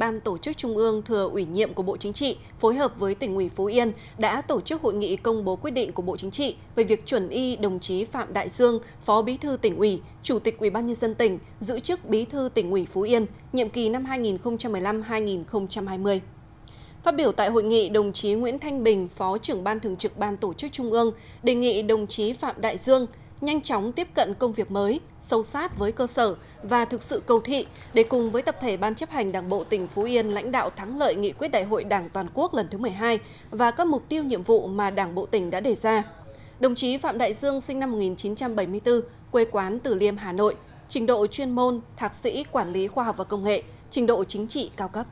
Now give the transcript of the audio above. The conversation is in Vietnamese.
Ban Tổ chức Trung ương thừa ủy nhiệm của Bộ Chính trị phối hợp với tỉnh ủy Phú Yên đã tổ chức hội nghị công bố quyết định của Bộ Chính trị về việc chuẩn y đồng chí Phạm Đại Dương, Phó Bí thư tỉnh ủy, Chủ tịch Ủy ban nhân dân tỉnh, giữ chức Bí thư tỉnh ủy Phú Yên, nhiệm kỳ năm 2015-2020. Phát biểu tại hội nghị, đồng chí Nguyễn Thanh Bình, Phó trưởng Ban Thường trực Ban Tổ chức Trung ương, đề nghị đồng chí Phạm Đại Dương nhanh chóng tiếp cận công việc mới, sâu sát với cơ sở và thực sự cầu thị để cùng với tập thể Ban chấp hành Đảng bộ tỉnh Phú Yên lãnh đạo thắng lợi nghị quyết Đại hội Đảng toàn quốc lần thứ 12 và các mục tiêu nhiệm vụ mà Đảng bộ tỉnh đã đề ra. Đồng chí Phạm Đại Dương sinh năm 1974, quê quán Từ Liêm, Hà Nội, trình độ chuyên môn, thạc sĩ quản lý khoa học và công nghệ, trình độ chính trị cao cấp.